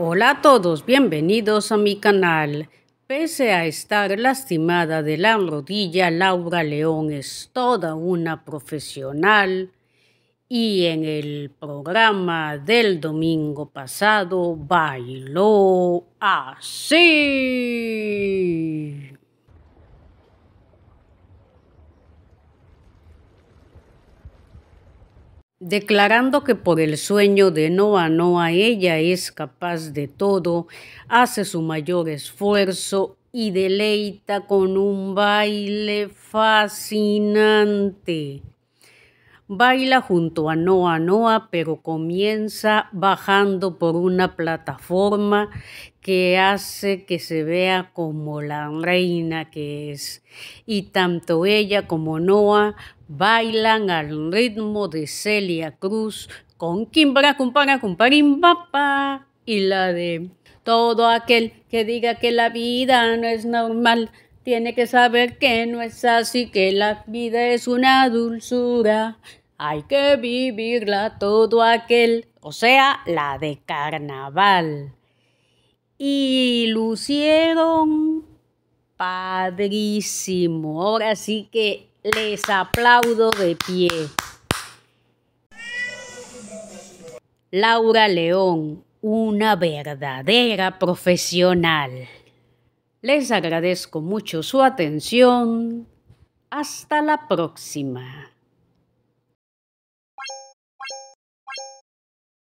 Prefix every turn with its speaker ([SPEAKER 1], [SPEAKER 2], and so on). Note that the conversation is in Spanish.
[SPEAKER 1] Hola a todos, bienvenidos a mi canal. Pese a estar lastimada de la rodilla, Laura León es toda una profesional y en el programa del domingo pasado bailó así. Declarando que por el sueño de Noa Noa ella es capaz de todo, hace su mayor esfuerzo y deleita con un baile fascinante. Baila junto a Noa Noa, pero comienza bajando por una plataforma que hace que se vea como la reina que es. Y tanto ella como Noa bailan al ritmo de Celia Cruz con Kimbara, Kumpara, Kumparimbapa y la de todo aquel que diga que la vida no es normal tiene que saber que no es así, que la vida es una dulzura. Hay que vivirla todo aquel, o sea, la de carnaval. Y lucieron padrísimo. Ahora sí que les aplaudo de pie. Laura León, una verdadera profesional. Les agradezco mucho su atención. Hasta la próxima.